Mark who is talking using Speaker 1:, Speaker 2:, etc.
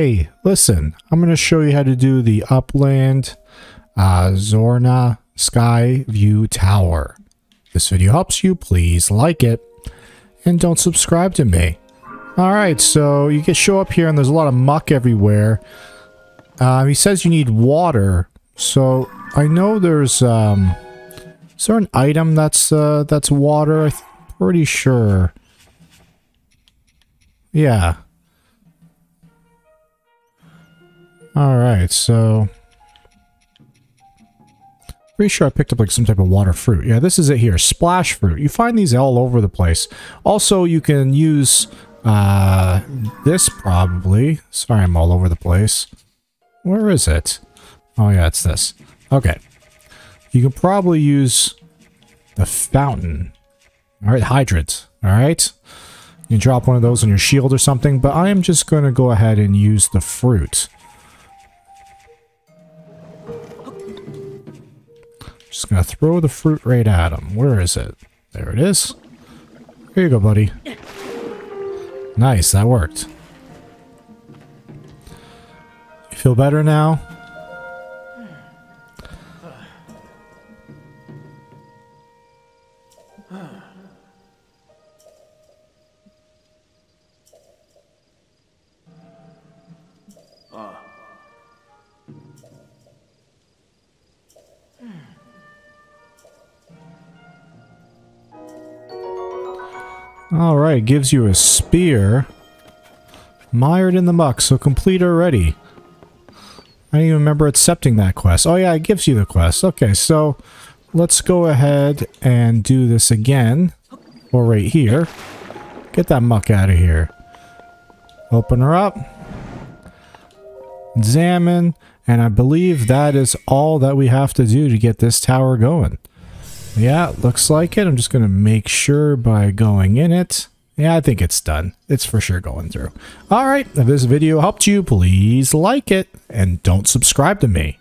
Speaker 1: Hey, listen, I'm going to show you how to do the Upland uh, Zorana Sky View Tower. This video helps you, please like it and don't subscribe to me. Alright, so you can show up here and there's a lot of muck everywhere. Uh, he says you need water, so I know there's, um, is there an item that's, uh, that's water? I'm pretty sure. Yeah. Alright, so... Pretty sure I picked up like some type of water fruit. Yeah, this is it here. Splash fruit. You find these all over the place. Also, you can use uh, this probably. Sorry, I'm all over the place. Where is it? Oh yeah, it's this. Okay. You can probably use the fountain. Alright, hydrant. Alright. You drop one of those on your shield or something, but I am just going to go ahead and use the fruit. Just gonna throw the fruit right at him. Where is it? There it is. Here you go, buddy. Nice, that worked. You feel better now? Alright, gives you a spear. Mired in the muck, so complete already. I don't even remember accepting that quest. Oh yeah, it gives you the quest. Okay, so let's go ahead and do this again. Or right here. Get that muck out of here. Open her up. Examine. And I believe that is all that we have to do to get this tower going. Yeah, looks like it. I'm just going to make sure by going in it. Yeah, I think it's done. It's for sure going through. All right, if this video helped you, please like it and don't subscribe to me.